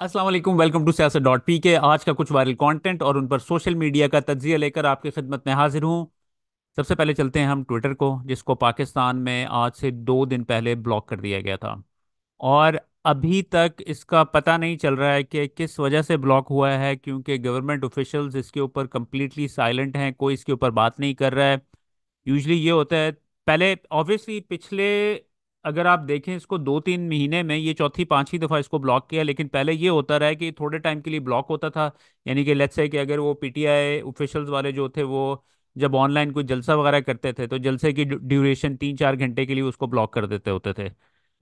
वालेकुम welcome to Siasat dot P K आज का कुछ वायरल कंटेंट और उन पर सोशल मीडिया का तजिया लेकर आपकी खिदमत में हाजिर हूँ। सबसे पहले चलते हैं हम ट्विटर को, जिसको पाकिस्तान में आज से दो दिन पहले ब्लॉक कर दिया गया था। और अभी तक इसका पता नहीं चल रहा है कि किस वजह से ब्लॉक हुआ है, क्योंकि गवर्नमेंट ऑफिशल्स इसके ऊपर कम्प्लीटली साइलेंट हैं, कोई इसके ऊपर बात नहीं कर रहा है। यूजली ये होता है, पहले ऑब्वियसली पिछले अगर आप देखें इसको दो तीन महीने में, ये चौथी, पांचवी दफ़ा इसको ब्लॉक किया, लेकिन पहले ये होता रहा है कि थोड़े टाइम के लिए ब्लॉक होता था। यानी कि लेट्स से कि अगर वो पीटीआई ऑफिशियल्स वाले जो थे, वो जब ऑनलाइन कोई जलसा वगैरह करते थे तो जलसे की ड्यूरेशन तीन चार घंटे के लिए उसको ब्लॉक कर देते होते थे।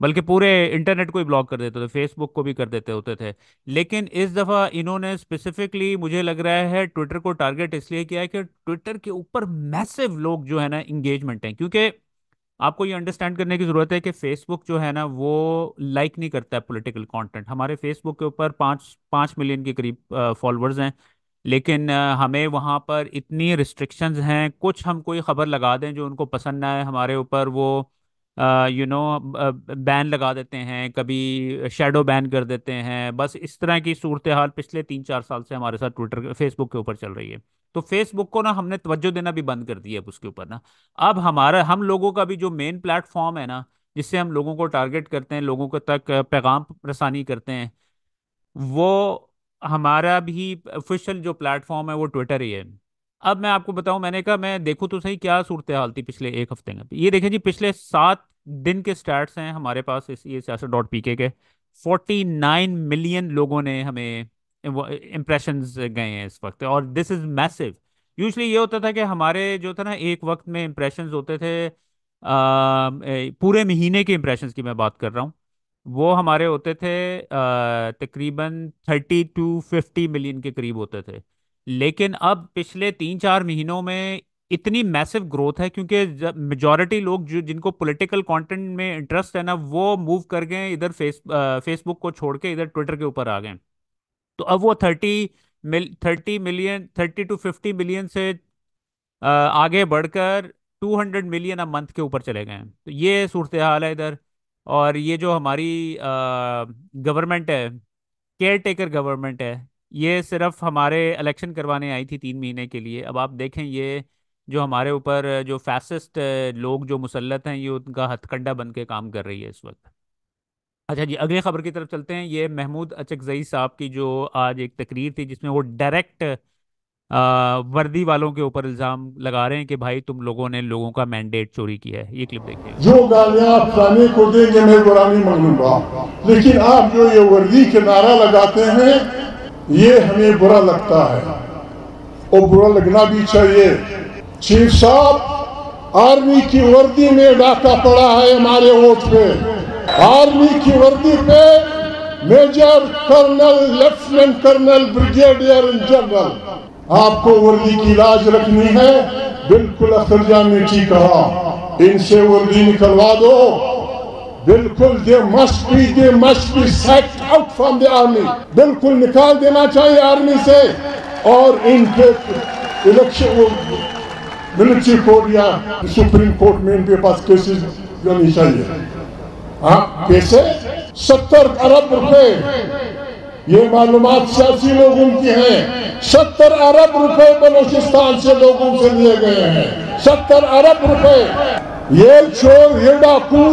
बल्कि पूरे इंटरनेट को ही ब्लॉक कर देते थे फेसबुक को भी कर देते होते थे। लेकिन इस दफ़ा इन्होंने स्पेसिफिकली मुझे लग रहा है ट्विटर को टारगेट इसलिए किया है कि ट्विटर के ऊपर मैसिव लोग जो है ना इंगेजमेंट हैं। क्योंकि आपको ये अंडरस्टैंड करने की ज़रूरत है कि फेसबुक जो है ना, वो लाइक नहीं करता है पोलिटिकल कॉन्टेंट हमारे फेसबुक के ऊपर पाँच पाँच मिलियन के करीब फॉलोअर्स हैं। लेकिन हमें वहाँ पर इतनी रिस्ट्रिक्शंस हैं, कुछ हम कोई ख़बर लगा दें जो उनको पसंद ना आए, हमारे ऊपर वो यू नो बैन लगा देते हैं, कभी शेडो बैन कर देते हैं। बस इस तरह की सूरत हाल पिछले तीन चार साल से हमारे साथ ट्विटर फेसबुक के ऊपर चल रही है। तो फेसबुक को ना हमने तवज्जो देना भी बंद कर दिया है उसके ऊपर ना। अब हमारा, हम लोगों का भी जो मेन प्लेटफॉर्म है ना, जिससे हम लोगों को टारगेट करते हैं, लोगों को तक पैगाम रसानी करते हैं, वो हमारा भी ऑफिशियल जो प्लेटफॉर्म है वो ट्विटर ही है। अब मैं आपको बताऊँ मैंने कहा मैं देखूँ तो सही क्या सूरत हाल थी पिछले एक हफ़्ते में। ये देखें जी पिछले सात दिन के स्टैट्स हैं हमारे पास इस ये Siasat dot P K. Forty nine million लोगों ने हमें इम्प्रेशंस गए हैं इस वक्त। और दिस इज़ मैसिव यूजली ये होता था कि हमारे जो था ना एक वक्त में इम्प्रेशंस होते थे आ, पूरे महीने के इम्प्रेशन की मैं बात कर रहा हूँ। वो हमारे होते थे तकरीबन थर्टी टू फिफ्टी मिलियन के करीब होते थे। लेकिन अब पिछले तीन चार महीनों में इतनी मैसिव ग्रोथ है क्योंकि मेजोरिटी लोग जो, जिनको पॉलिटिकल कंटेंट में इंटरेस्ट है ना, वो मूव कर गए इधर फेस फेसबुक को छोड़ के इधर ट्विटर के ऊपर आ गए। तो अब वो thirty mil thirty million thirty two fifty million से आगे बढ़कर टू हंड्रेड मिलियन अब मंथ के ऊपर चले गए तो ये सूरत हाल है इधर। और ये जो हमारी गवर्नमेंट है केयर टेकर गवर्नमेंट है ये सिर्फ़ हमारे इलेक्शन करवाने आई थी तीन महीने के लिए। अब आप देखें, ये जो हमारे ऊपर जो फैसिस्ट लोग जो मुसलत हैं, ये उनका हथकंडा बन के काम कर रही है इस वक्त। अच्छा जी, अगली खबर की तरफ़ चलते हैं। ये महमूद अचकजई साहब की जो आज एक तकरीर थी, जिसमें वो डायरेक्ट वर्दी वालों के ऊपर इल्ज़ाम लगा रहे हैं कि भाई तुम लोगों ने लोगों का मैंडेट चोरी किया है। ये क्लिप देखिए। जो गालियाँ आप को देंगे, मैं नहीं मानूँगा। लेकिन आप जो ये वर्दी के नारा लगाते हैं ये हमें बुरा लगता है और बुरा लगना भी चाहिए। चीफ साहब, आर्मी की वर्दी में डाका पड़ा है हमारे वोट पे। आर्मी की वर्दी पे major colonel, lieutenant colonel, brigadier general. आपको वर्दी की लाज रखनी है, बिल्कुल अख्तर जान ने कहा। इनसे वर्दी निकलवा दो। बिल्कुल they must be, they must be set out from the army बिल्कुल निकाल देना चाहिए आर्मी से। और इनके इलेक्शन मिलिट्री कोर्ट या सुप्रीम कोर्ट में इनके पास केसेस जानी चाहिए। हाँ कैसे? सत्तर अरब रुपए। ये मालूम सियासी लोगों की है। सत्तर अरब रुपए बलोचिस्तान से लोगों से लिए गए हैं। सत्तर अरब रुपए। ये चोर ये डाकू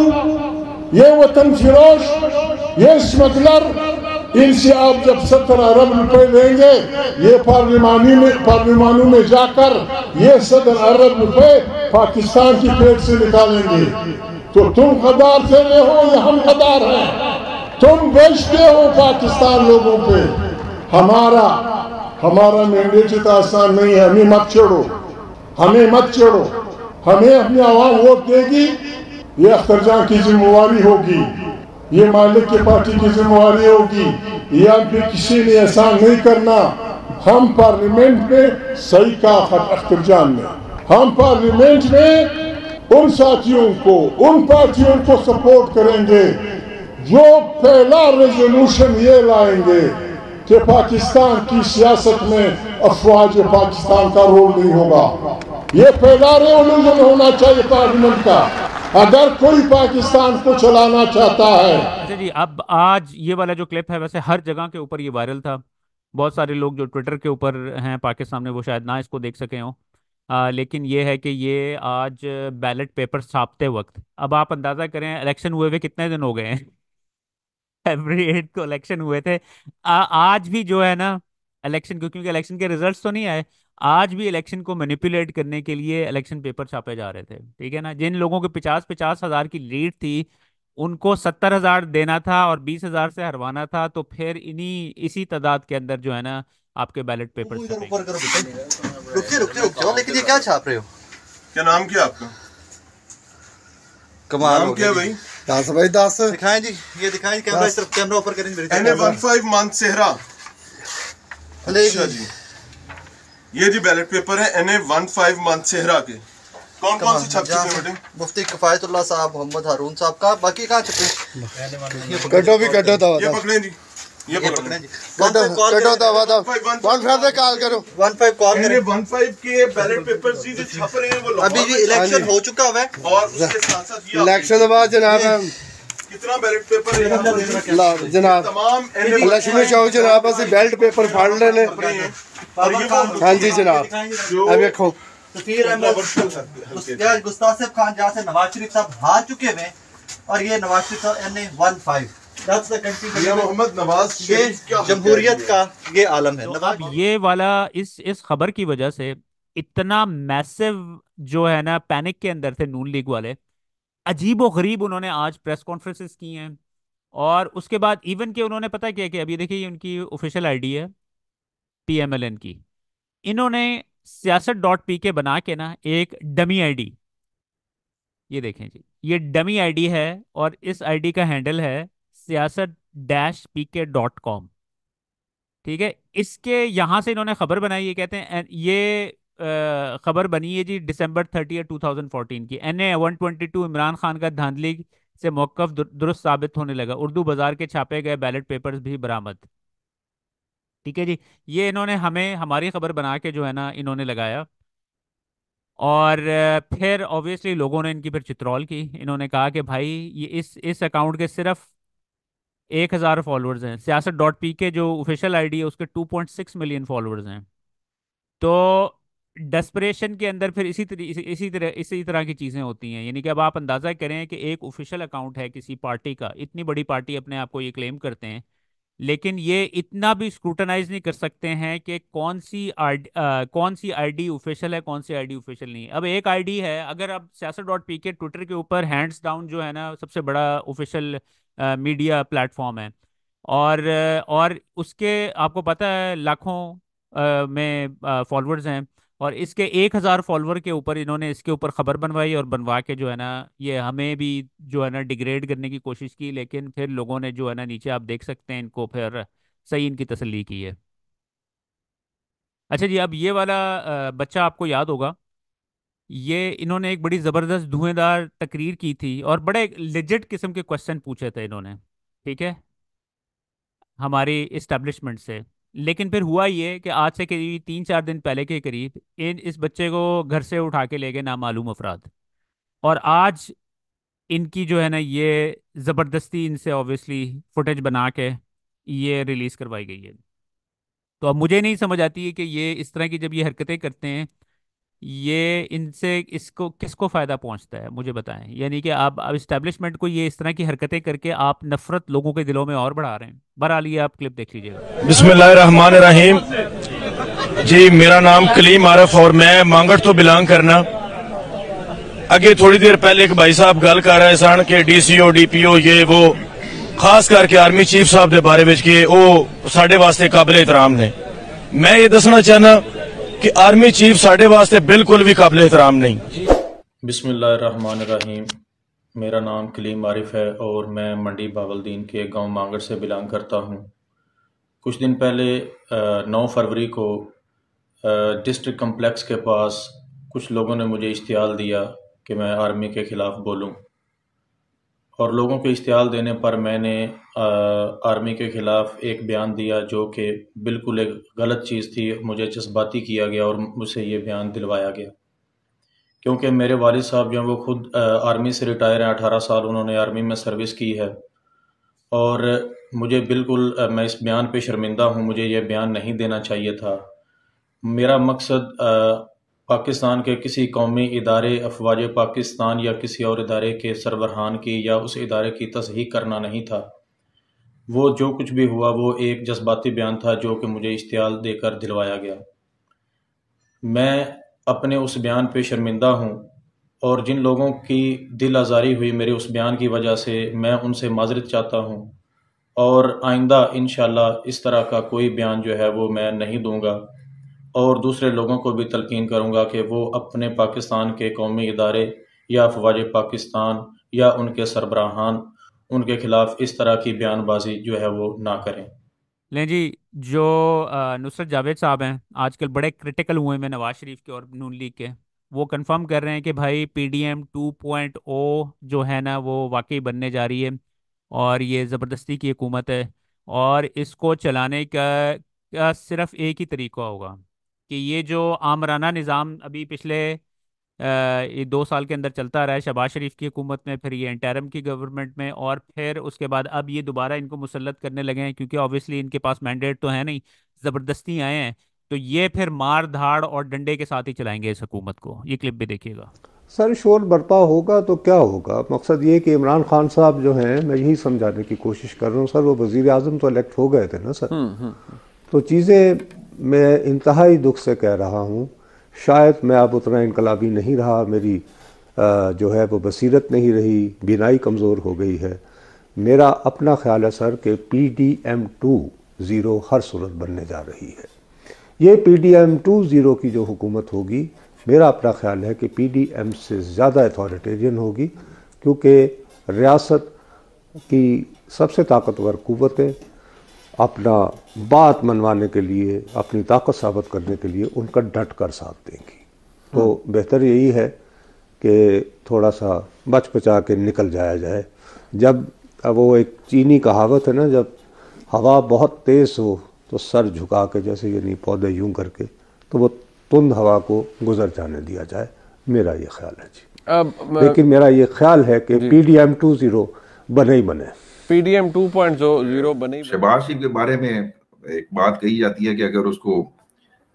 ये वतन फिरोश ये स्मगलर इनसे आप जब सत्तर अरब रुपए लेंगे, ये पार्लिमानी में, पार्लिमानों में जाकर ये सत्तर अरब रुपए पाकिस्तान की पेट से निकालेंगे। तो तुम गद्दार थे हो या हम गद्दार हैं? तुम बेचते हो पाकिस्तान लोगों पे। हमारा हमारा मैंडेट इतना आसान नहीं है, हमें मत छेड़ो। हमें मत छेड़ो। हमें अपनी आवाम वोट देगी ये अख्तरजा की जिम्मेवारी होगी। ये मालिक की पार्टी की जिम्मेवारी होगी। या फिर किसी ने एहसान नहीं करना, हम पार्लियामेंट में सही कहा अख्तर जान ने। हम पार्लियामेंट में उन साथियों को, उन पार्टियों को सपोर्ट करेंगे, जो पहला रेजोल्यूशन ये लाएँगे कि पाकिस्तान की सियासत में अफवाज पाकिस्तान का रोल नहीं होगा। ये पहला रेजोल्यूशन होना चाहिए पार्लियामेंट का। अगर कोई पाकिस्तान को चलाना चाहता है। अच्छा जी अब आज ये वाला जो क्लिप है वैसे हर जगह के ऊपर ये वायरल था। बहुत सारे लोग जो ट्विटर के ऊपर हैं पाकिस्तान में वो शायद ना इसको देख सके हों। लेकिन ये है कि ये आज बैलेट पेपर छापते वक्त। अब आप अंदाज़ा करें इलेक्शन हुए हुए कितने दिन हो गए हैं? फरवरी एट को इलेक्शन हुए थे। आ, आज भी जो है ना इलेक्शन क्योंकि इलेक्शन के रिजल्ट्स तो नहीं आए आज भी इलेक्शन को मैनिपुलेट करने के लिए इलेक्शन पेपर छापे जा रहे थे ठीक है ना? जिन लोगों के पचास पचास हज़ार की लीड थी उनको सत्तर हज़ार देना था और बीस हज़ार से हरवाना था तो फिर इन्हीं इसी तादाद के अंदर जो है ना आपके बैलेट पेपर रुकिए रुकिए रुक जाओ लेकिन ये क्या छाप रहे हो? क्या नाम क्या आपका? कमाल नाम हो क्या गया भाई? दस भाई दस। दिखाएँ जी ये दिखाएँ कैमरा इस तरफ़ कैमरा ऊपर करें मेरी एन ए वन फाइव मान सेहरा अच्छा जी। ये जी बैलेट पेपर है N A one five month सेहरा के। कौन कौन सी छप चुके हैं बेटे? मुफ्ती किफायतुल्ला साहब मोहम्मद हारून साहब का बाकी कहाँ छपे? कटो भी कटो था ये पकड़े जी। ये पकड़े। कॉल तो करो? One five call one five के बैलेट पेपर जो छप रहे हैं वो अभी इलेक्शन हो चुका हुआ है। और उसके साथ साथ इलेक्शन के बाद जनाब कितना बैलेट पेपर जनाब तमाम इलेक्शन जनाब बैलेट पेपर फाड़ लेने हाँ जी जनाब। अब देखो। तो खान जहाँ से नवाज़ शरीफ साहब हार चुके और ये नवाज़ शरीफ साहब एन वन फाइव। जमहूरियत का ये आलम है। तो ये वाला इस इस खबर की वजह से इतना मैसिव जो है ना पैनिक के अंदर थे नून लीग वाले। अजीब गरीब उन्होंने आज प्रेस कॉन्फ्रेंसिस की हैं। और उसके बाद इवन के उन्होंने पता क्या कि अभी देखिए उनकी ऑफिशियल आईडी है। पीएमएलएन की। इन्होंने सियासत डॉट पी के बना के ना एक डमी आईडी ये देखें जी, ये डमी आईडी है और इस आईडी का हैंडल है Siasat dash P K dot com ठीक है, इसके यहाँ से इन्होंने खबर बनाई, ये कहते हैं ये खबर बनी है जी दिसंबर थर्टी टू थाउज़ेंड फोर्टीन की। N A one twenty two Imran Khan का धांधली से मौकफ दुरुस्त साबित होने लगा। उर्दू बाज़ार के छापे गए बैलेट पेपर्स भी बरामद। ठीक है जी। ये इन्होंने हमें हमारी खबर बना के जो है ना इन्होंने लगाया। और फिर ऑब्वियसली लोगों ने इनकी फिर चित्रौल की। इन्होंने कहा कि भाई ये इस इस अकाउंट के सिर्फ़ एक हज़ार फॉलोअर्स हैं। सियासत डॉट पी के जो ऑफिशियल आईडी है उसके two point six million followers हैं। तो डेस्परेशन के अंदर फिर इसी तरह इसी, इसी तरह इसी तरह की चीज़ें होती हैं। यानी कि अब आप अंदाज़ा करें कि एक ऑफिशियल अकाउंट है किसी पार्टी का। इतनी बड़ी पार्टी अपने आप को ये क्लेम करते हैं। लेकिन ये इतना भी स्क्रूटनाइज नहीं कर सकते हैं कि कौन सी आर कौन सी आईडी ऑफिशियल है, कौन सी आईडी ऑफिशियल नहीं है। अब एक आईडी है, अगर आप सियासत डॉट पी के ट्विटर के ऊपर हैंड्स डाउन जो है ना, सबसे बड़ा ऑफिशियल मीडिया प्लेटफॉर्म है। और और उसके, आपको पता है, लाखों में फॉलोअर्स हैं। और इसके एक हज़ार फॉलोअर के ऊपर इन्होंने इसके ऊपर खबर बनवाई और बनवा के जो है ना, ये हमें भी जो है ना डिग्रेड करने की कोशिश की, लेकिन फिर लोगों ने जो है ना नीचे आप देख सकते हैं इनको फिर सही इनकी तसली की है। अच्छा जी, अब ये वाला बच्चा आपको याद होगा, ये इन्होंने एक बड़ी ज़बरदस्त धुएंधार तकरीर की थी और बड़े लेजिट किस्म के क्वेश्चन पूछे थे इन्होंने, ठीक है? हमारी इस्टेब्लिशमेंट से। लेकिन फिर हुआ ये कि आज से करीब तीन चार दिन पहले के करीब इन, इस बच्चे को घर से उठा के ले गए नामालूम अफराद। और आज इनकी जो है ना ये ज़बरदस्ती इनसे ऑब्वियसली फुटेज बना के ये रिलीज़ करवाई गई है। तो अब मुझे नहीं समझ आती है कि ये इस तरह की जब ये हरकतें करते हैं ये इनसे इसको, किसको फ़ायदा पहुँचता है, मुझे बताएँ? यानी कि आप अब इस्टेब्लिशमेंट को ये इस तरह की हरकतें करके आप नफ़रत लोगों के दिलों में और बढ़ा रहे हैं। बहरहाल ये आप क्लिप देख लीजिएगा। बिस्मिल्लाहिर्रहमानिर्रहीम। जी, मेरा नाम कलीम आरफ और मैं मांगड़ तो बिलोंग करना। अगे थोड़ी देर पहले एक भाई साहब गल कर रहे सन कि डीसीओ डीपीओ ये वो, खास करके आर्मी चीफ साहब के बारे में वो साडे वास्ते काबिल एहतराम ने। मैं ये दसना चाहना कि आर्मी चीफ साढ़े वास्ते बिल्कुल भी काबिल एहतराम नहीं। बिस्मिल्लाहिर्रहमानिर्रहीम। मेरा नाम कलीम आरिफ है और मैं मंडी बावलदीन के गाँव मांगड़ से बिलोंग करता हूँ। कुछ दिन पहले नौ फरवरी को डिस्ट्रिक्ट कम्प्लेक्स के पास कुछ लोगों ने मुझे इश्तियाल दिया कि मैं आर्मी के ख़िलाफ़ बोलूँ। और लोगों के इश्तियाल देने पर मैंने आर्मी के ख़िलाफ़ एक बयान दिया जो कि बिल्कुल एक गलत चीज़ थी, मुझे जज्बाती किया गया और मुझसे ये बयान दिलवाया गया। क्योंकि मेरे वालिद साहब जो हैं वो खुद आर्मी से रिटायर हैं, अठारह साल उन्होंने आर्मी में सर्विस की है। और मुझे बिल्कुल मैं इस बयान पे शर्मिंदा हूँ, मुझे ये बयान नहीं देना चाहिए था। मेरा मकसद पाकिस्तान के किसी कौमी इदारे अफवाज पाकिस्तान या किसी और इदारे के सरबराहान की या उस इदारे की तस्हीक करना नहीं था। वो जो कुछ भी हुआ, वो एक जज्बाती बयान था जो कि मुझे इश्तियाल देकर दिलवाया गया। मैं अपने उस बयान पे शर्मिंदा हूँ और जिन लोगों की दिल आज़ारी हुई मेरे उस बयान की वजह से मैं उनसे माजरत चाहता हूँ और आइंदा इन इस तरह का कोई बयान जो है वो मैं नहीं दूँगा। और दूसरे लोगों को भी तलकीन करूँगा कि वो अपने पाकिस्तान के कौमी इदारे या अफवाज पाकिस्तान या उनके सरबराहान उनके खिलाफ इस तरह की बयानबाजी जो है वो ना करें। लें जी जो नुसरत जावेद साहब हैं आजकल बड़े क्रिटिकल हुए हैं नवाज़ शरीफ के और नून लीग के। वो कंफर्म कर रहे हैं कि भाई पीडीएम 2.0 जो है ना वो वाकई बनने जा रही है और ये ज़बरदस्ती की हुकूमत है और इसको चलाने का, का सिर्फ़ एक ही तरीका होगा। कि ये जो आमराना निज़ाम अभी पिछले ये दो साल के अंदर चलता रहा है शहबाज शरीफ की हुकूमत में फिर ये इंटरम की गवर्नमेंट में और फिर उसके बाद अब ये दोबारा इनको मुसलत करने लगे हैं क्योंकि ऑब्वियसली इनके पास मैंडेट तो है नहीं ज़बरदस्ती आए हैं तो ये फिर मार धाड़ और डंडे के साथ ही चलाएँगे इस हुकूमत को। ये क्लिप भी देखिएगा। सर शोर बर्पा होगा तो क्या होगा? मकसद ये कि इमरान खान साहब जो हैं मैं यही समझाने की कोशिश कर रहा हूँ सर वो वज़ीर आज़म तो इलेक्ट हो गए थे ना सर? तो चीज़ें मैं इंतहाई दुख से कह रहा हूँ, शायद मैं अब उतना इनकलाबी नहीं रहा, मेरी जो है वो बसीरत नहीं रही, बिनाई कमज़ोर हो गई है। मेरा अपना ख्याल है सर कि P D M two zero हर सूरत बनने जा रही है। ये P D M two zero की जो हुकूमत होगी, मेरा अपना ख्याल है कि पी डी एम से ज़्यादा अथॉरिटेरियन होगी, क्योंकि रियासत की सबसे ताकतवर कुवतें अपना बात मनवाने के लिए अपनी ताकत साबित करने के लिए उनका डट कर साथ देंगी। तो बेहतर यही है कि थोड़ा सा बच बचा के निकल जाया जाए। जब वो एक चीनी कहावत है ना जब हवा बहुत तेज़ हो तो सर झुका के जैसे ये नहीं पौधे यूँ करके तो वो तुंद हवा को गुजर जाने दिया जाए। मेरा ये ख्याल है जी। अब लेकिन मेरा ये ख्याल है कि P D M two zero बने ही बने। पीडीएम 2.0 बने शहबाज शरीफ के बारे में एक बात कही जाती है कि अगर उसको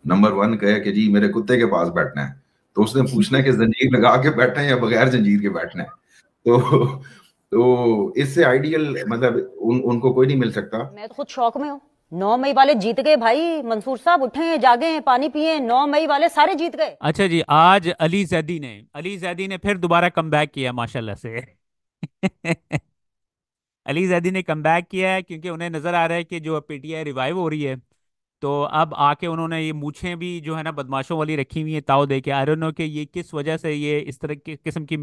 नंबर वन कहे कि जी मेरे कुत्ते के पास बैठना है तो उसने पूछना है कि जंजीर लगा के बैठना है या बगैर जंजीर के बैठना है। तो तो इससे आइडियल मतलब उन, उनको कोई नहीं मिल सकता। मैं तो खुद शौक में हूँ। नौ मई वाले जीत गए भाई मंसूर साहब उठे हैं जागे हैं पानी पिए नौ मई वाले सारे जीत गए। अच्छा जी आज अली जैदी ने अली जैदी ने फिर दोबारा कम किया माशाल्लाह से। अली जैदी ने कम किया है क्योंकि उन्हें नज़र आ रहा है कि जो पीटीआई रिवाइव हो रही है तो अब आके उन्होंने ये मूछें भी जो है ना बदमाशों वाली रखी हुई हैं ताव दे के आई कि ये किस वजह से ये इस तरह की किस्म की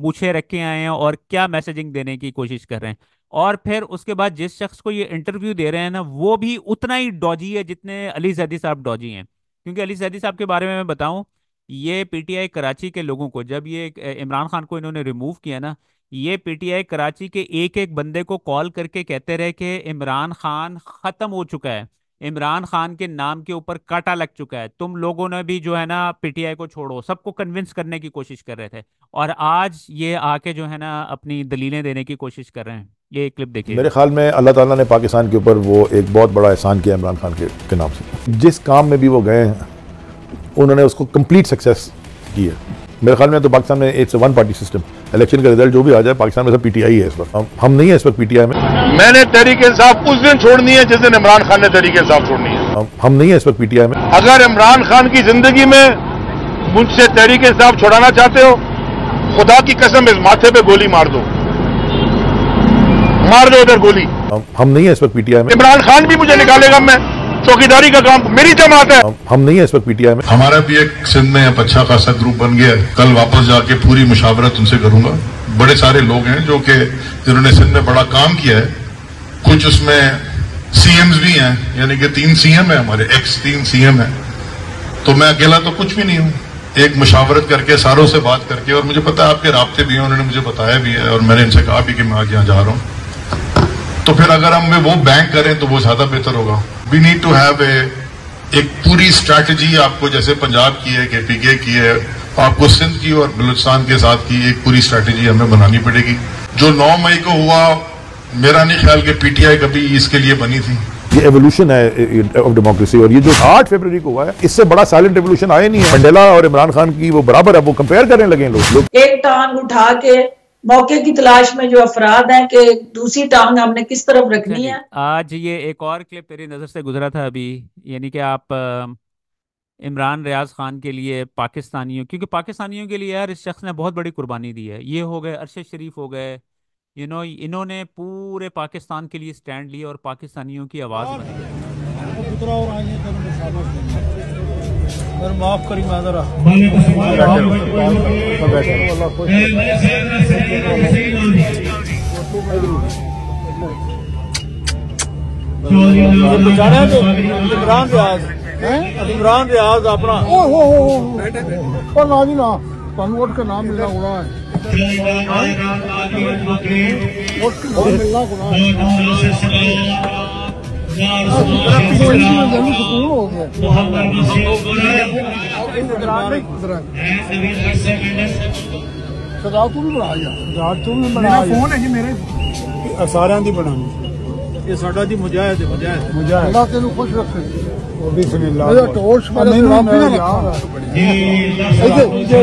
मूछें रखे आए हैं और क्या मैसेजिंग देने की कोशिश कर रहे हैं। और फिर उसके बाद जिस शख्स को ये इंटरव्यू दे रहे हैं ना, वो भी उतना ही डॉजी है जितने अली जैदी साहब डॉजी हैं। क्योंकि अली जैदी साहब के बारे में मैं बताऊँ, ये पीटीआई कराची के लोगों को, जब ये इमरान खान को इन्होंने रिमूव किया ना ये पीटीआई कराची के एक एक बंदे को कॉल करके कहते रहे कि इमरान खान खत्म हो चुका है। इमरान खान के नाम के ऊपर काटा लग चुका है। तुम लोगों ने भी जो है ना पीटीआई को छोड़ो। सबको कन्विंस करने की कोशिश कर रहे थे। और आज ये आके जो है ना अपनी दलीलें देने की कोशिश कर रहे हैं। ये क्लिप देखिए। मेरे ख्याल में अल्लाह ताला ने पाकिस्तान के ऊपर वो एक बहुत बड़ा एहसान किया इमरान खान के, के नाम से। जिस काम में भी वो गए हैं उन्होंने उसको कंप्लीट सक्सेस की है मेरे ख्याल में तो पाकिस्तान में it's one party system election का रिज़ल्ट जो भी आ जाए पाकिस्तान में सब पीटीआई है इस वक्त। हम, हम नहीं है इस वक्त पीटीआई में। मैंने तहरीके इंसाफ उस दिन छोड़नी है जिस दिन इमरान खान ने तहरीके इंसाफ छोड़नी है। हम, हम नहीं है इस वक्त पीटीआई में। अगर इमरान खान की ज़िंदगी में मुझसे तहरीके इंसाफ छुड़ाना चाहते हो खुदा की कसम इस माथे पे गोली मार दो। मार दो उधर गोली। हम, हम नहीं है इस वक्त पीटीआई में। इमरान खान भी मुझे निकालेगा मैं चौकीदारी का काम मेरी जमात है। हम, नहीं है इस वक्त पीटीआई में। हमारा भी एक सिंध में अब अच्छा खासा ग्रुप बन गया है। कल वापस जाके पूरी मुशावरत उनसे करूँगा। बड़े सारे लोग हैं जो कि जिन्होंने सिंध में बड़ा काम किया है। कुछ उसमें सीएम्स भी हैं यानी कि तीन सीएम है हमारे एक्स तीन सीएम है। तो मैं अकेला तो कुछ भी नहीं हूँ। एक मुशावरत करके सारों से बात करके और मुझे पता है आपके रबते भी हैं उन्होंने मुझे बताया भी है और मैंने इनसे कहा भी कि मैं आज यहाँ जा रहा हूँ। तो फिर अगर हम वो बैंक करें तो वो ज़्यादा बेहतर होगा। We need to have a एक पूरी स्ट्रैटेजी आपको जैसे पंजाब की है के पी के की है आपको सिंध की और बलूचिस्तान के साथ की एक पूरी स्ट्रैटेजी हमें बनानी पड़ेगी। जो 9 मई को हुआ मेरा नहीं ख्याल कि पीटीआई कभी इसके लिए बनी थी। ये एवोल्यूशन है ऑफ़ डेमोक्रेसी और ये जो 8 फरवरी को हुआ है इससे बड़ा साइलेंट एवोल्यूशन आया नहीं है। मंडेला और इमरान खान की वो बराबर है वो कंपेयर करने लगे लोग लोग। एक टांग उठा के मौके की तलाश में जो अफराद हैं कि दूसरी टांग हमने किस तरफ़ रखनी है? आज ये एक और क्लिप तेरी नज़र से गुजरा था अभी यानी कि आप इमरान रियाज खान के लिए पाकिस्तानियों क्योंकि पाकिस्तानियों के लिए यार इस शख्स ने बहुत बड़ी कुर्बानी दी है। ये हो गए अरशद शरीफ हो गए यू नो इन्होंने पूरे पाकिस्तान के लिए स्टैंड लिया और पाकिस्तानियों की आवाज़ माफ़ करी माजरा तो तो इमरान रियाज इमरान रियाज अपना। ना जी ना वोट का नाम मिलना गुना है। वोट मिलना है। ਗੁਨਾਹ ਸਰਦਾਰ ਤੂੰ ਵੀ ਬਣਾ ਯਾਰ ਸਰਦਾਰ ਤੂੰ ਵੀ ਬਣਾ ਫੋਨ ਹੈ ਜੀ ਮੇਰੇ ਸਾਰਿਆਂ ਦੀ ਬਣਾਉਣੀ ਇਹ ਸਾਡਾ ਜੀ ਮੁਜਾਹਿਦ ਹੈ ਮੁਜਾਹਿਦ ਮੁਜਾਹਿਦ ਅੱਲਾਹ ਤੈਨੂੰ ਖੁਸ਼ ਰੱਖੇ ਬਿਸਮਿਲ੍ਲਾ ਇਹਦਾ ਟੋਰਚ ਮਾਰੇ ਮੈਨੂੰ ਰਾਮ ਵੀ ਨਾ ਯਾਦ ਰੱਖਾ ਇਹਦੇ ਜੇ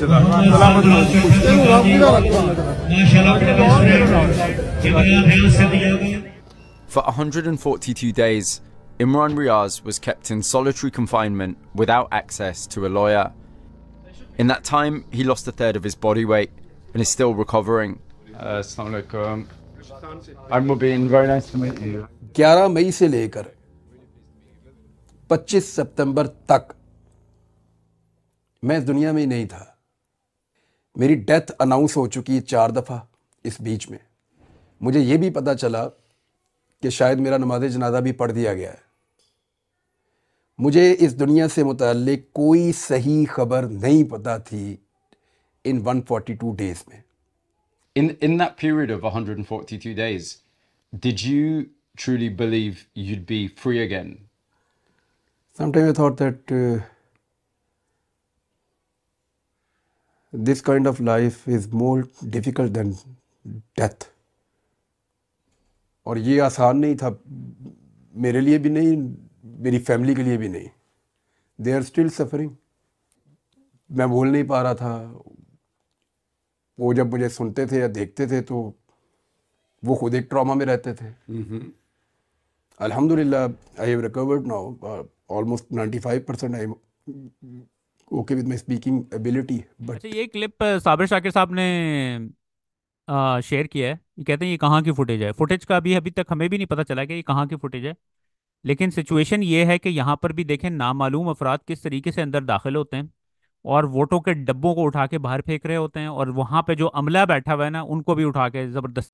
ਸਲਾਮਤ ਤੈਨੂੰ ਰਾਮ ਵੀ ਨਾ ਰੱਖਾ For 142 days, Imran Riaz was kept in solitary confinement without access to a lawyer. In that time, he lost a third of his body weight and is still recovering. Assalamu alaikum. I'm Mubin. Very nice to meet you. 11 मई से लेकर 25 सितंबर तक मैं इस दुनिया में ही नहीं था मेरी डेथ अनाउंस हो चुकी है चार दफ़ा इस बीच में मुझे ये भी पता चला कि शायद मेरा नमाज़ जनाजा भी पढ़ दिया गया है। मुझे इस दुनिया से मुतक कोई सही खबर नहीं पता थी इन 142 डेज़ में। In in that period of 142 days did you truly believe you'd be free again sometime this kind of life is more difficult death और ये आसान नहीं था मेरे लिए भी नहीं मेरी फैमिली के लिए भी नहीं। दे आर स्टिल सफरिंग मैं बोल नहीं पा रहा था। वो जब मुझे सुनते थे या देखते थे तो वो खुद एक ट्रॉमा में रहते थे। अल्हम्दुलिल्लाह I have recovered now almost 95 percent I okay with my speaking ability but अच्छा ये क्लिप अ, साबिर शाकिर साहब ने शेयर किया है। कहते हैं ये कहाँ की फुटेज है? फुटेज का अभी अभी तक हमें भी नहीं पता चला कि ये कहाँ की फुटेज है। लेकिन सिचुएशन ये है कि यहाँ पर भी देखें, नामालूम अफराद किस तरीके से अंदर दाखिल होते हैं और वोटों के डब्बों को उठा के बाहर फेंक रहे होते हैं और वहाँ पर जो अमला बैठा हुआ है ना, उनको भी उठा के ज़बरदस्त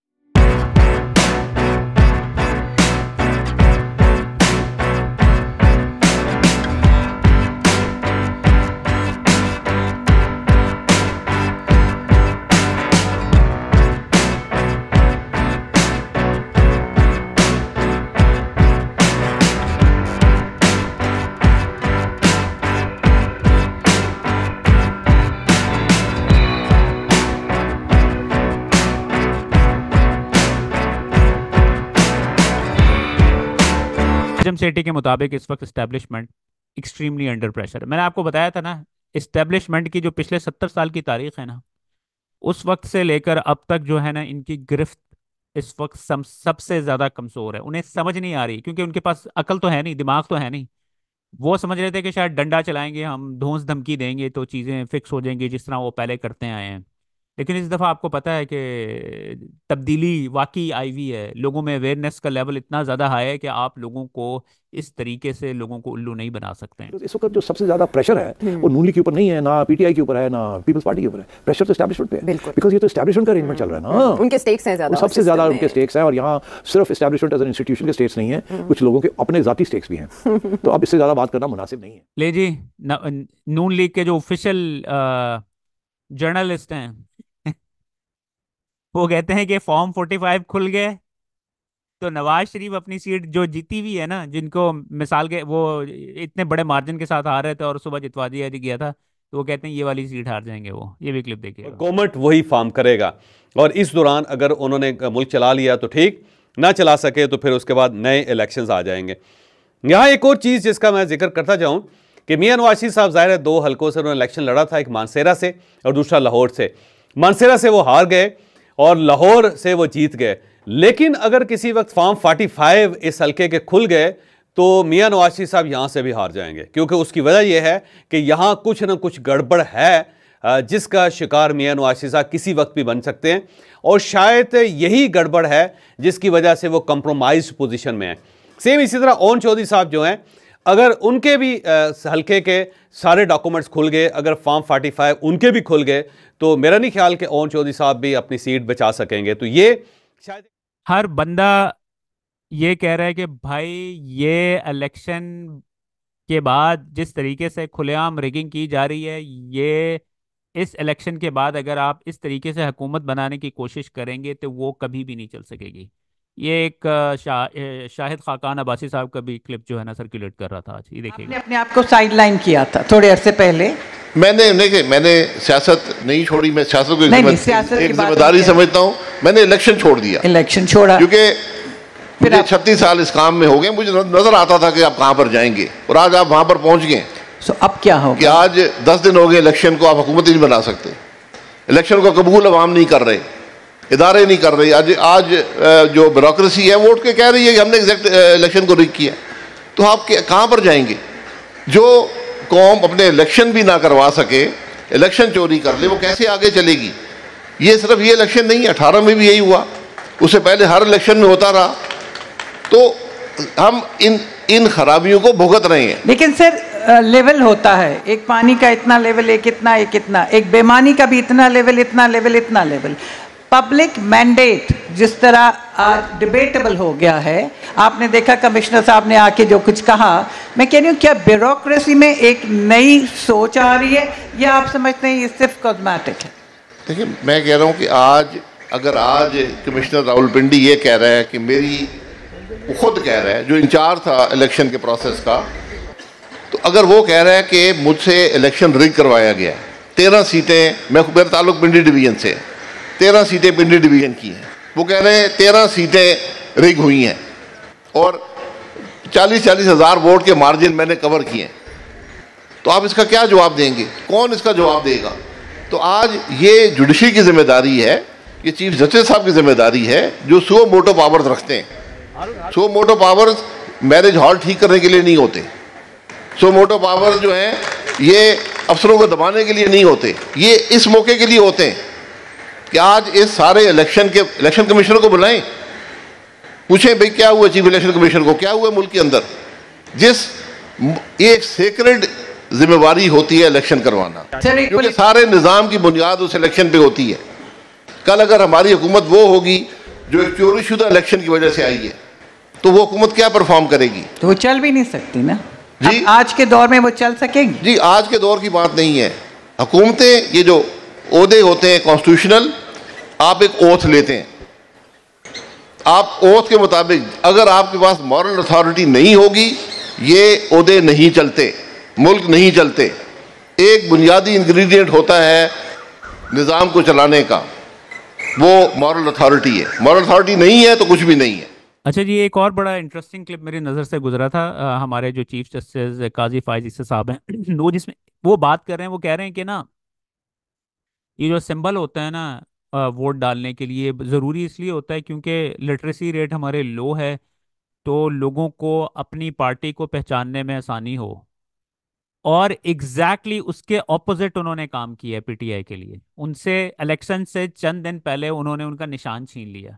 सेठी के मुताबिक इस वक्त इस्टेब्लिशमेंट एक्सट्रीमली अंडर प्रेशर मैंने आपको बताया था ना इस्टेब्लिशमेंट की जो पिछले सत्तर साल की तारीख है ना, उस वक्त से लेकर अब तक जो है ना, इनकी गिरफ्त इस वक्त सबसे ज़्यादा कमज़ोर है। उन्हें समझ नहीं आ रही, क्योंकि उनके पास अकल तो है नहीं, दिमाग तो है नहीं। वो समझ रहे थे कि शायद डंडा चलाएँगे, हम धौंस धमकी देंगे तो चीज़ें फिक्स हो जाएँगी जिस तरह वो पहले करते आए हैं। लेकिन इस दफ़ा आपको पता है कि तब्दीली वाकई आई हुई है। लोगों में अवेयरनेस का लेवल इतना ज़्यादा हाई है कि आप लोगों को इस तरीके से लोगों को उल्लू नहीं बना सकते हैं। इस वक्त जो सबसे ज़्यादा प्रेशर है वो नून लीग के ऊपर नहीं है ना पीटीआई के ऊपर है ना पीपल्स पार्टी के ऊपर है। प्रेशर तो एस्टैब्लिशमेंट पे है। बिकॉज़ ये तो एस्टैब्लिशमेंट का अरेंजमेंट चल रहा है ना। उनके स्टेक्स हैं ज़्यादा सबसे ज़्यादा उनके स्टेक्स हैं और यहाँ सिर्फ़ एस्टैब्लिशमेंट एज एन इंस्टीट्यूशन के स्टेक्स नहीं है। कुछ लोगों के अपने जाती स्टेक्स भी हैं। तो अब इससे ज़्यादा बात करना मुनासिब नहीं है। ले जी नून लीग के जो ऑफिशियल जर्नलिस्ट हैं वो कहते हैं कि फॉर्म 45 खुल गए। तो नवाज़ शरीफ अपनी सीट जो जीती हुई है ना, जिनको मिसाल के वो इतने बड़े मार्जिन के साथ हार रहे थे और सुबह जितवा दिया गया था तो वो कहते हैं ये वाली सीट हार जाएँगे वो। ये भी क्लिप देखिए गवर्नमेंट वही फार्म करेगा। और इस दौरान अगर उन्होंने मुल्क चला लिया तो ठीक, ना चला सके तो फिर उसके बाद नए इलेक्शन आ जाएँगे। यहाँ एक और चीज़ जिसका मैं ज़िक्र करता जाऊँ कि मियाँ नवाशी साहब ज़ाहिर है दो हलकों से उन्होंने इलेक्शन लड़ा था, एक मानसेरा से और दूसरा लाहौर से। मानसेरा से वो हार गए और लाहौर से वो जीत गए। लेकिन अगर किसी वक्त फॉर्म 45 इस हल्के के खुल गए तो मियाँ नवाज़ साहब यहाँ से भी हार जाएँगे, क्योंकि उसकी वजह यह है कि यहाँ कुछ ना कुछ गड़बड़ है जिसका शिकार मियाँ नवाज़ साहब किसी वक्त भी बन सकते हैं। और शायद यही गड़बड़ है जिसकी वजह से वो कंप्रोमाइज पोजिशन में है। सेम इसी तरह ओन चौधरी साहब जो हैं अगर उनके भी हल्के के सारे डॉक्यूमेंट्स खुल गए, अगर फॉर्म 45 उनके भी खुल गए तो मेरा नहीं ख्याल कि ओन चौधरी साहब भी अपनी सीट बचा सकेंगे। तो ये शायद हर बंदा ये कह रहा है कि भाई ये इलेक्शन के बाद जिस तरीके से खुलेआम रिगिंग की जा रही है, ये इस इलेक्शन के बाद अगर आप इस तरीके से हुकूमत बनाने की कोशिश करेंगे तो वो कभी भी नहीं चल सकेगी। ये एक शा, शाहिद खाकान अब्बासी साहब का भी क्लिप जो है ना सर्कुलेट कर रहा था आज ये देखिए अपने आप को साइड लाइन किया था थोड़े अरसे पहले। मैंने नहीं मैंने सियासत नहीं छोड़ी मैं सियासत को नहीं, नहीं, एक ज़िम्मेदारी समझता हूँ। मैंने इलेक्शन छोड़ दिया। इलेक्शन छोड़ा। क्योंकि मुझे छत्तीस साल इस काम में हो गए मुझे नज़र आता था कि आप कहाँ पर जाएँगे। और आज आप वहाँ पर पहुँच गए। तो अब क्या हो कि आज दस दिन हो गए इलेक्शन को आप हुकूमत ही नहीं बना सकते। इलेक्शन को कबूल अवाम नहीं कर रहे। इदारे नहीं कर रही। आज आज जो ब्यूरोक्रेसी है वोट के कह रही है कि हमने एग्जैक्ट इलेक्शन को रिक किया। तो आप कहाँ पर जाएँगे? जो कौम अपने इलेक्शन भी ना करवा सके इलेक्शन चोरी कर ले, वो कैसे आगे चलेगी? ये सिर्फ़ ये इलेक्शन नहीं है अठारह में भी यही हुआ। उससे पहले हर इलेक्शन में होता रहा। तो हम इन इन खराबियों को भुगत रहे हैं। लेकिन सर लेवल होता है। एक पानी का इतना लेवल एक इतना एक इतना। एक बेमानी का भी इतना लेवल इतना लेवल इतना लेवल पब्लिक मैंडेट जिस तरह आज डिबेटेबल हो गया है, आपने देखा कमिश्नर साहब ने आके जो कुछ कहा, मैं कह रही हूँ, क्या ब्यूरोक्रेसी में एक नई सोच आ रही है, या आप समझते हैं ये सिर्फ़ कॉस्मेटिक है? देखिए, मैं कह रहा हूँ कि आज, अगर आज कमिश्नर राहुल पिंडी ये कह रहा है कि मेरी खुद कह रहा है, जो इंचार्ज था इलेक्शन के प्रोसेस का तो अगर वो कह रहा है कि मुझसे इलेक्शन रिग करवाया गया तेरह सीटें, मैं, मेरा ताल्लुक पिंडी डिवीज़न से तेरह सीटें पिंडी डिवीज़न की हैं। वो कह रहे हैं तेरह सीटें रिग हुई हैं और चालीस चालीस हज़ार वोट के मार्जिन मैंने कवर किए हैं। तो आप इसका क्या जवाब देंगे? कौन इसका जवाब देगा? तो आज ये जुडिशरी की ज़िम्मेदारी है, ये चीफ जस्टिस साहब की ज़िम्मेदारी है, जो सो मोटो पावर्स रखते हैं। Suo motu powers marriage hall ठीक करने के लिए नहीं होते। सो मोटो पावर्स जो हैं, ये अफसरों को दबाने के लिए नहीं होते। ये इस मौके के लिए होते हैं। कि आज इस सारे इलेक्शन के इलेक्शन कमिश्नर को बुलाएँ? पूछें भाई क्या हुआ चीफ इलेक्शन कमिश्नर को? क्या हुआ मुल्क के अंदर? जिस एक सेक्रेड जिम्मेवारी होती है इलेक्शन करवाना। क्योंकि सारे निज़ाम की बुनियाद उस इलेक्शन पे होती है। कल अगर हमारी हुकूमत वो होगी जो एक चोरी शुदा इलेक्शन की वजह से आई है तो वो हुकूमत क्या परफॉर्म करेगी? तो वो चल भी नहीं सकती ना। जी। आज के दौर में वो चल सकेगी। जी आज के दौर की बात नहीं है। हुकूमतें ये जो ओहदे होते हैं कॉन्स्टिट्यूशनल आप एक ओथ लेते हैं। आप ओथ के मुताबिक अगर आपके पास मॉरल अथॉरिटी नहीं होगी ये ओहदे नहीं चलते मुल्क नहीं चलते। एक बुनियादी इंग्रेडिएंट होता है निज़ाम को चलाने का। वो मॉरल अथॉरिटी है। मॉरल अथॉरिटी नहीं है तो कुछ भी नहीं है। अच्छा जी एक और बड़ा इंटरेस्टिंग क्लिप मेरी नज़र से गुजरा था। आ, हमारे जो चीफ जस्टिस काजी फायज साहब हैं वो जिसमें वो बात कर रहे हैं वो कह रहे हैं कि ना ये जो सिंबल होता है ना वोट डालने के लिए ज़रूरी इसलिए होता है क्योंकि लिटरेसी रेट हमारे लो है तो लोगों को अपनी पार्टी को पहचानने में आसानी हो। और एग्जैक्टली exactly उसके ऑपोजिट उन्होंने काम किया है पीटीआई के लिए। उनसे इलेक्शन से चंद दिन पहले उन्होंने उनका निशान छीन लिया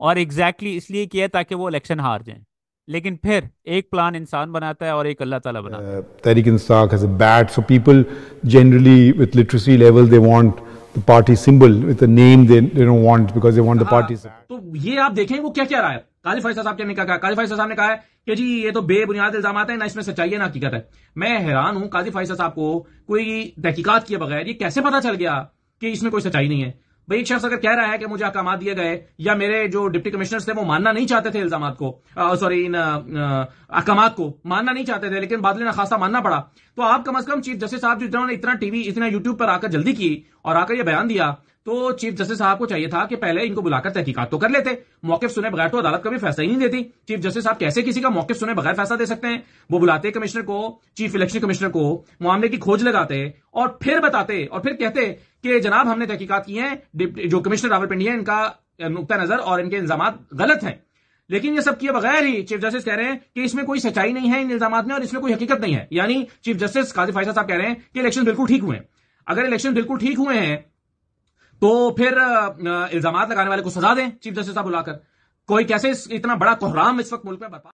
और एग्जैक्टली exactly इसलिए किया ताकि वो इलेक्शन हार जाएँ। लेकिन फिर एक प्लान इंसान बनाता है और एक अल्लाह ताला बनाता है। Tehreek Insaf has a bad so people generally with literacy level they want the party symbol with a name they, they don't want because they want the party symbol. तो ये आप देखें वो क्या क्या रहा है? काजी फैसला साहब ने कहा काजी फैसला साहब ने कहा है कि जी ये तो बेबुनियाद इल्ज़ाम है ना इसमें सच्चाई है ना हकीकत है। मैं हैरान हूँ काजी फैसला साहब को कोई तहकीकात किए बगैर ये कैसे पता चल गया कि इसमें कोई सच्चाई नहीं है? भाई एक शख्स अगर कह रहा है कि मुझे अहकाम दिए गए? या मेरे जो डिप्टी कमिश्नर थे, वो मानना नहीं चाहते थे इल्ज़ाम को? सॉरी इन अहकाम को मानना नहीं चाहते थे, लेकिन बादल ने खासा मानना पड़ा। तो आप कम अज कम चीफ जस्टिस साहब जिन्होंने इतना टीवी इतना यूट्यूब पर आकर जल्दी की और आकर यह बयान दिया तो चीफ जस्टिस साहब को चाहिए था कि पहले इनको बुलाकर तहकीकात तो कर लेते। मौकफ सुने बगैर तो अदालत कभी फैसला ही नहीं देती। चीफ जस्टिस साहब कैसे किसी का मौकफ सुने बगैर फैसला दे सकते हैं? वो बुलाते कमिश्नर को, चीफ इलेक्शन कमिश्नर को, मामले की खोज लगाते और फिर बताते और फिर कहते कि जनाब हमने तहकीकात की है जो कमिश्नर रावलपिंडी है, इनका नुकता नज़र और इनके इल्ज़ाम गलत हैं। लेकिन ये सब किए बगैर ही चीफ जस्टिस कह रहे हैं कि इसमें कोई सच्चाई नहीं है इन इल्ज़ाम में और इसमें कोई हकीकत नहीं है। यानी चीफ जस्टिस काजी फायसा साहब कह रहे हैं कि इलेक्शन बिल्कुल ठीक हुए हैं। अगर इलेक्शन बिल्कुल ठीक हुए हैं तो फिर इल्ज़ाम लगाने वाले को सजा दें, चीफ जस्टिस साहब बुलाकर। कोई कैसे इतना बड़ा कोहराम इस वक्त मुल्क में बता